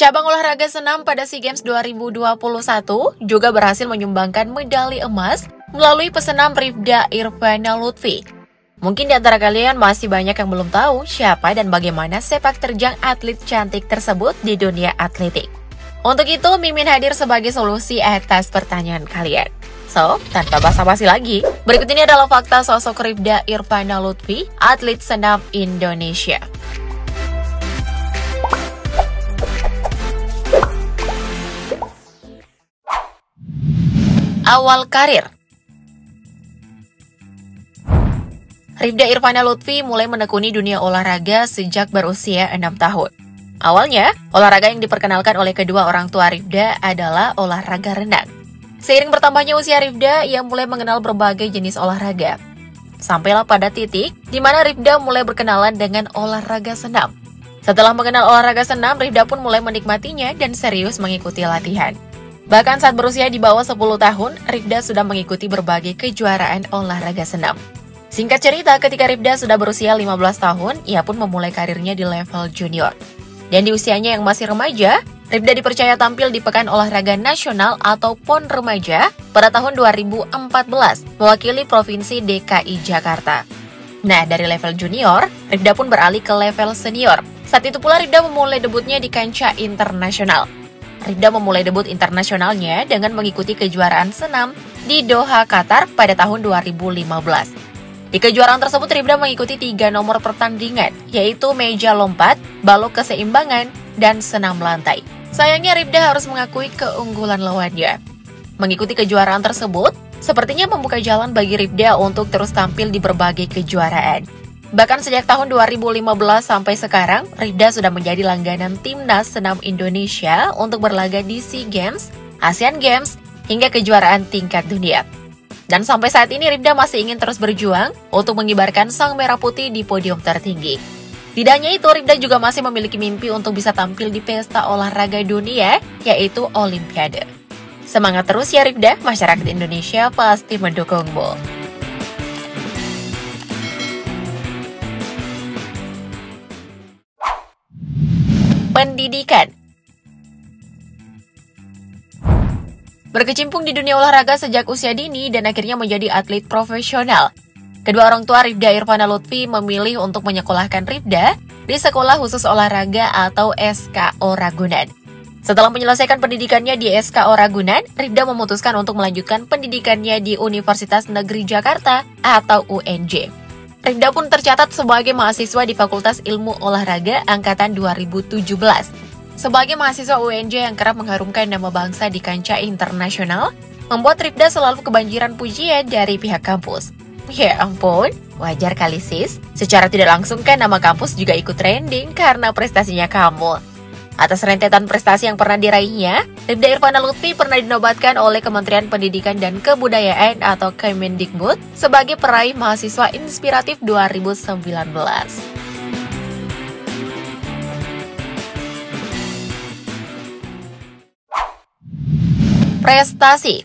Cabang olahraga senam pada SEA Games 2021 juga berhasil menyumbangkan medali emas melalui pesenam Rifda Irvana Lutfi. Mungkin di antara kalian masih banyak yang belum tahu siapa dan bagaimana sepak terjang atlet cantik tersebut di dunia atletik. Untuk itu, Mimin hadir sebagai solusi atas pertanyaan kalian. So, tanpa basa-basi lagi, berikut ini adalah fakta sosok Rifda Irvana Lutfi, atlet senam Indonesia. Awal karir Rifda Irvana Lutfi mulai menekuni dunia olahraga sejak berusia 6 tahun. Awalnya, olahraga yang diperkenalkan oleh kedua orang tua Rifda adalah olahraga renang. Seiring bertambahnya usia Rifda, ia mulai mengenal berbagai jenis olahraga. Sampailah pada titik di mana Rifda mulai berkenalan dengan olahraga senam. Setelah mengenal olahraga senam, Rifda pun mulai menikmatinya dan serius mengikuti latihan. Bahkan saat berusia di bawah 10 tahun, Rifda sudah mengikuti berbagai kejuaraan olahraga senam. Singkat cerita, ketika Rifda sudah berusia 15 tahun, ia pun memulai karirnya di level junior. Dan di usianya yang masih remaja, Rifda dipercaya tampil di Pekan Olahraga Nasional atau PON Remaja pada tahun 2014, mewakili Provinsi DKI Jakarta. Nah, dari level junior, Rifda pun beralih ke level senior. Saat itu pula Rifda memulai debutnya di kancah internasional. Rifda memulai debut internasionalnya dengan mengikuti kejuaraan senam di Doha, Qatar pada tahun 2015. Di kejuaraan tersebut, Rifda mengikuti tiga nomor pertandingan, yaitu meja lompat, balok keseimbangan, dan senam lantai. Sayangnya Rifda harus mengakui keunggulan lawannya. Mengikuti kejuaraan tersebut, sepertinya membuka jalan bagi Rifda untuk terus tampil di berbagai kejuaraan. Bahkan sejak tahun 2015 sampai sekarang, Rifda sudah menjadi langganan timnas senam Indonesia untuk berlaga di SEA Games, ASEAN Games, hingga kejuaraan tingkat dunia. Dan sampai saat ini Rifda masih ingin terus berjuang untuk mengibarkan sang merah putih di podium tertinggi. Tidak hanya itu, Rifda juga masih memiliki mimpi untuk bisa tampil di pesta olahraga dunia, yaitu Olimpiade. Semangat terus ya Rifda, masyarakat Indonesia pasti mendukungmu. Pendidikan Berkecimpung di dunia olahraga sejak usia dini dan akhirnya menjadi atlet profesional. Kedua orang tua Rifda Irvana Lutfi memilih untuk menyekolahkan Rifda di Sekolah Khusus Olahraga atau SKO Ragunan. Setelah menyelesaikan pendidikannya di SKO Ragunan, Rifda memutuskan untuk melanjutkan pendidikannya di Universitas Negeri Jakarta atau UNJ. Rifda pun tercatat sebagai mahasiswa di Fakultas Ilmu Olahraga angkatan 2017. Sebagai mahasiswa UNJ yang kerap mengharumkan nama bangsa di kancah internasional, membuat Rifda selalu kebanjiran pujian dari pihak kampus. Ya ampun, wajar kali sis. Secara tidak langsung kan nama kampus juga ikut trending karena prestasinya kamu. Atas rentetan prestasi yang pernah diraihnya, Rifda Irvana Lutfi pernah dinobatkan oleh Kementerian Pendidikan dan Kebudayaan atau Kemendikbud sebagai peraih mahasiswa inspiratif 2019. Prestasi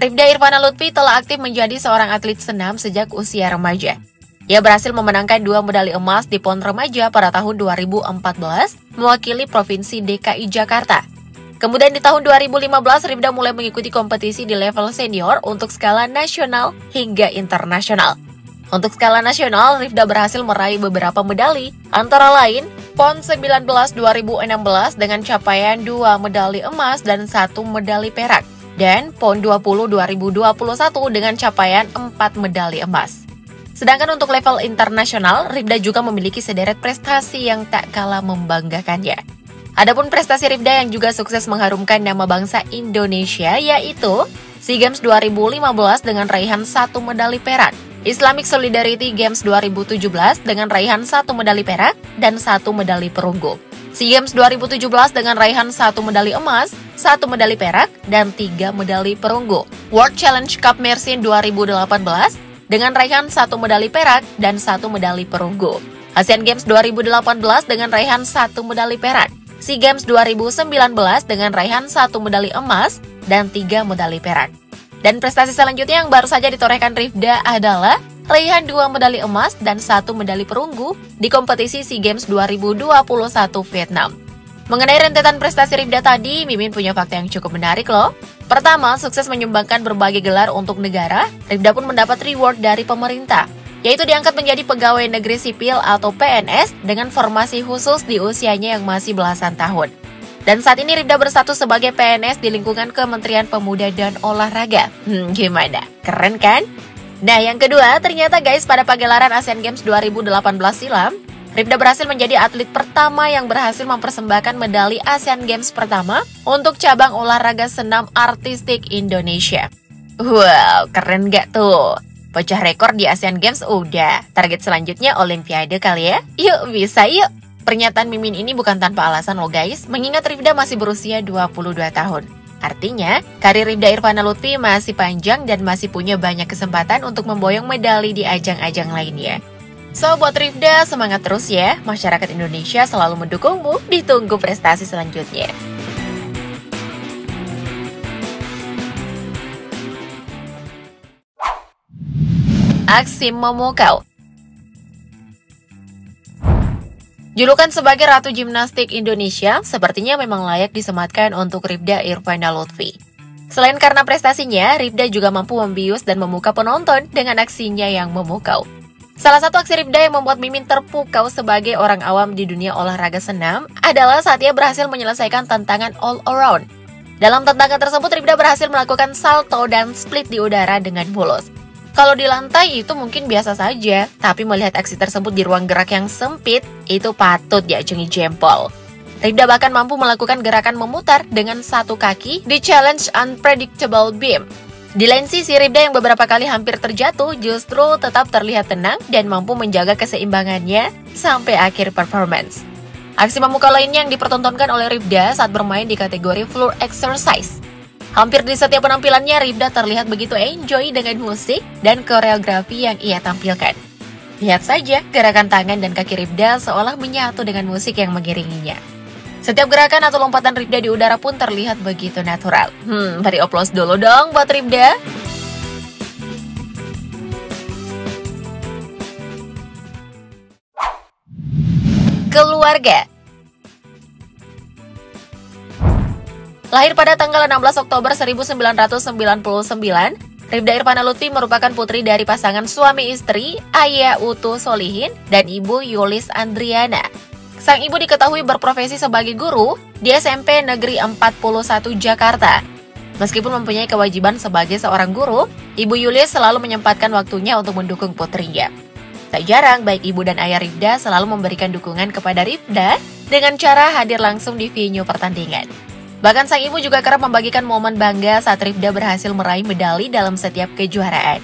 Rifda Irvana Lutfi telah aktif menjadi seorang atlet senam sejak usia remaja. Ia berhasil memenangkan dua medali emas di PON Remaja pada tahun 2014, mewakili Provinsi DKI Jakarta. Kemudian di tahun 2015, Rifda mulai mengikuti kompetisi di level senior untuk skala nasional hingga internasional. Untuk skala nasional, Rifda berhasil meraih beberapa medali, antara lain PON 19 2016 dengan capaian 2 medali emas dan 1 medali perak, dan PON 20 2021 dengan capaian 4 medali emas. Sedangkan untuk level internasional, Rifda juga memiliki sederet prestasi yang tak kalah membanggakannya. Adapun prestasi Rifda yang juga sukses mengharumkan nama bangsa Indonesia yaitu SEA Games 2015 dengan raihan satu medali perak, Islamic Solidarity Games 2017 dengan raihan satu medali perak dan satu medali perunggu. SEA Games 2017 dengan raihan satu medali emas, satu medali perak, dan tiga medali perunggu. World Challenge Cup Mersin 2018 dengan raihan satu medali perak dan satu medali perunggu. Asian Games 2018 dengan raihan satu medali perak. SEA Games 2019 dengan raihan satu medali emas dan tiga medali perak. Dan prestasi selanjutnya yang baru saja ditorehkan Rifda adalah raihan dua medali emas dan satu medali perunggu di kompetisi SEA Games 2021 Vietnam. Mengenai rentetan prestasi Ribda tadi, Mimin punya fakta yang cukup menarik loh. Pertama, sukses menyumbangkan berbagai gelar untuk negara, Ribda pun mendapat reward dari pemerintah, yaitu diangkat menjadi pegawai negeri sipil atau PNS dengan formasi khusus di usianya yang masih belasan tahun. Dan saat ini Ribda bersatu sebagai PNS di lingkungan Kementerian Pemuda dan Olahraga. Hmm, gimana? Keren kan? Nah, yang kedua, ternyata guys pada pagelaran Asian Games 2018 silam, Ribda berhasil menjadi atlet pertama yang berhasil mempersembahkan medali Asian Games pertama untuk cabang olahraga senam artistik Indonesia. Wow, keren gak tuh? Pecah rekor di Asian Games udah. Target selanjutnya Olimpiade kali ya? Yuk, bisa yuk! Pernyataan Mimin ini bukan tanpa alasan loh guys, mengingat Rifda masih berusia 22 tahun. Artinya, karir Rifda Irvana Lutfi masih panjang dan masih punya banyak kesempatan untuk memboyong medali di ajang-ajang lainnya. So, buat Rifda, semangat terus ya. Masyarakat Indonesia selalu mendukungmu. Ditunggu prestasi selanjutnya. Aksi memukau Julukan sebagai Ratu Gimnastik Indonesia sepertinya memang layak disematkan untuk Rifda Irvana Lutfi. Selain karena prestasinya, Rifda juga mampu membius dan memuka penonton dengan aksinya yang memukau. Salah satu aksi Ribda yang membuat Mimin terpukau sebagai orang awam di dunia olahraga senam adalah saat ia berhasil menyelesaikan tantangan all around. Dalam tantangan tersebut, Ribda berhasil melakukan salto dan split di udara dengan mulus. Kalau di lantai itu mungkin biasa saja, tapi melihat aksi tersebut di ruang gerak yang sempit, itu patut diacungi jempol. Ribda bahkan mampu melakukan gerakan memutar dengan satu kaki di challenge Unpredictable Beam di lain sisi, Ribda yang beberapa kali hampir terjatuh justru tetap terlihat tenang dan mampu menjaga keseimbangannya sampai akhir performance. Aksi memukau lainnya yang dipertontonkan oleh Ribda saat bermain di kategori floor exercise. Hampir di setiap penampilannya, Ribda terlihat begitu enjoy dengan musik dan koreografi yang ia tampilkan. Lihat saja, gerakan tangan dan kaki Ribda seolah menyatu dengan musik yang mengiringinya. Setiap gerakan atau lompatan Ribda di udara pun terlihat begitu natural. Hmm, beri oplos dulu dong buat Ribda. Keluarga Lahir pada tanggal 16 Oktober 1999, Ribda Irfana Lutfi merupakan putri dari pasangan suami istri Ayah Utu Solihin dan Ibu Yulis Andriana. Sang ibu diketahui berprofesi sebagai guru di SMP Negeri 41 Jakarta. Meskipun mempunyai kewajiban sebagai seorang guru, Ibu Yulis selalu menyempatkan waktunya untuk mendukung putrinya. Tak jarang, baik ibu dan ayah Rifda selalu memberikan dukungan kepada Rifda dengan cara hadir langsung di venue pertandingan. Bahkan sang ibu juga kerap membagikan momen bangga saat Rifda berhasil meraih medali dalam setiap kejuaraan.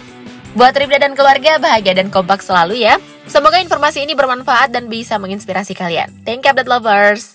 Buat Rifda dan keluarga, bahagia dan kompak selalu ya. Semoga informasi ini bermanfaat dan bisa menginspirasi kalian. Thank you, update lovers!